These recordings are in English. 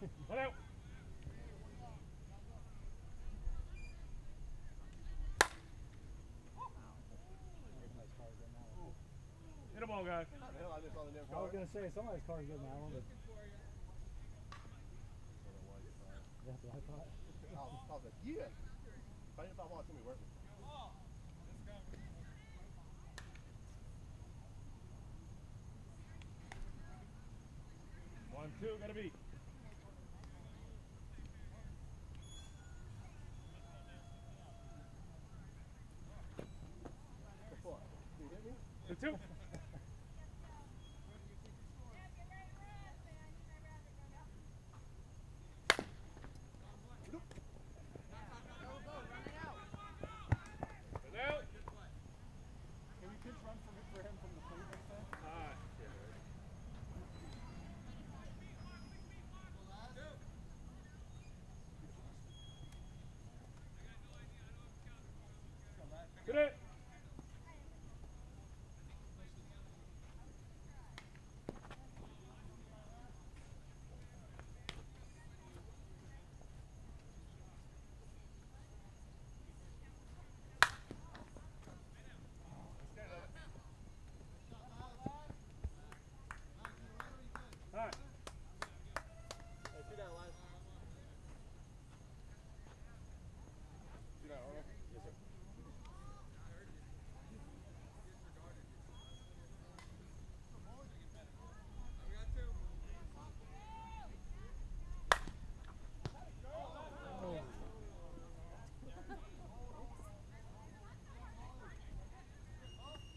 One out. Hit a ball, guy. I was going to say, somebody's car is good now. But... That's what I thought. I was, like, yeah. If I didn't thought, well, it's going to be worth it. One, two, gotta beat. Two. Get out. Can we pitch run for, for him from the plate next time? Ah, Get it. All right. Hey, see that line? See that, Arnold? Yes, sir.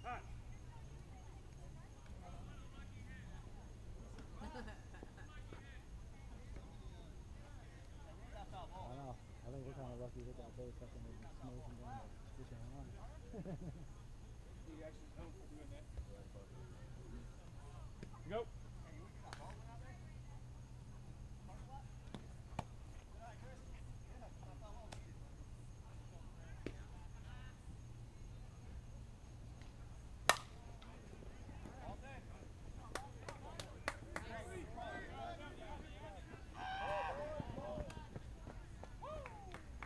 Hot. I know. I think we're kind of lucky with that base up and maybe smoking down the freaking line. Go.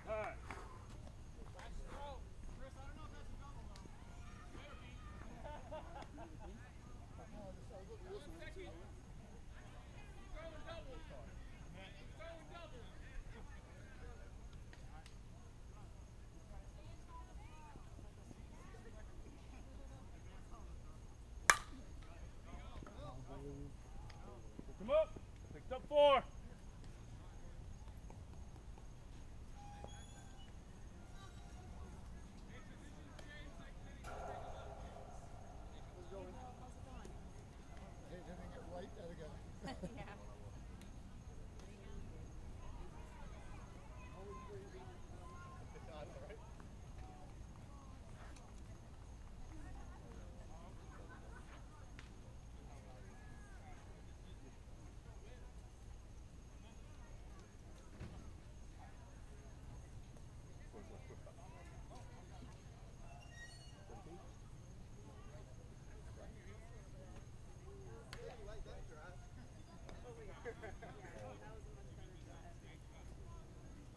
All right. Come up. Picked up four. Hey, didn't get right out again. yeah.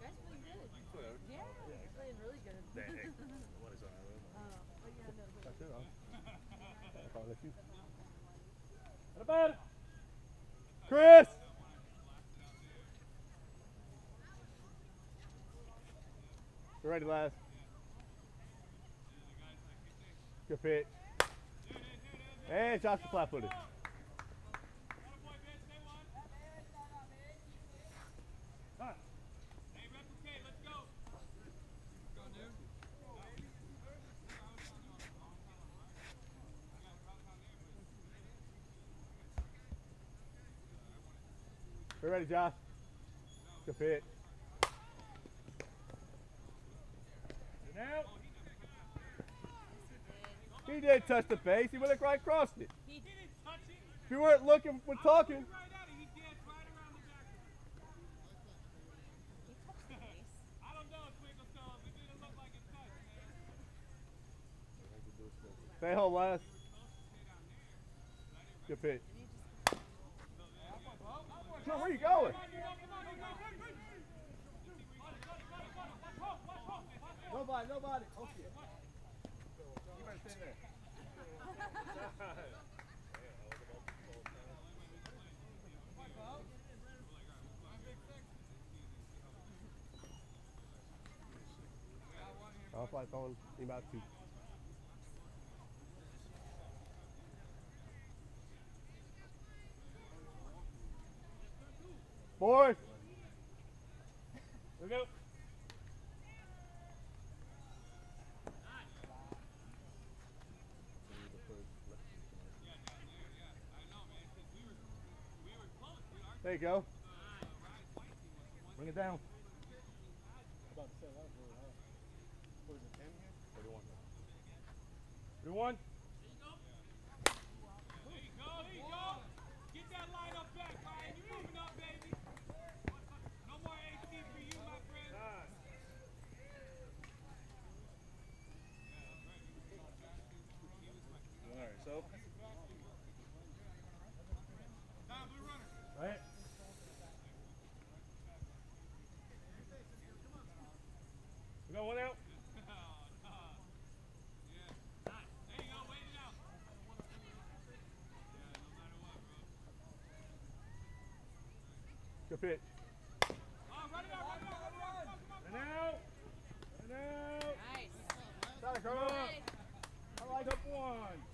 That's really good. Yeah, you're playing good. What is on yeah, no, but- That's it? I thought that's you. What about it? Chris! You ready, lads? Good pitch. And Josh the flat footed. You ready, Josh? Good pitch. And out. He didn't touch the face. He went right across it. He didn't touch it. If you weren't looking, we're talking. He touched the face. Stay home, last. Good pitch. John, where you going? Nobody, nobody. Okay. You better stay there. I'll fly phone in about two. Boys. Here we go. There you go. Bring it down. What is it, 10 here? 31. 31. pitch. And out. Nice. Come. I like up one.